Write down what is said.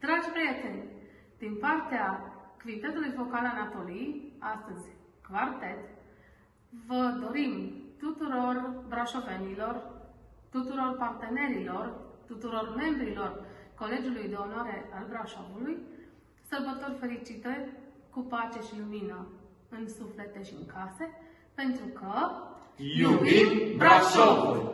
Dragi prieteni, din partea Quintetului Vocal Anatolii, astăzi quartet, vă dorim tuturor brașovenilor, tuturor partenerilor, tuturor membrilor Colegiului de Onoare al Brașovului, sărbători fericite, cu pace și lumină în suflete și în case, pentru că Iubim Brașovul!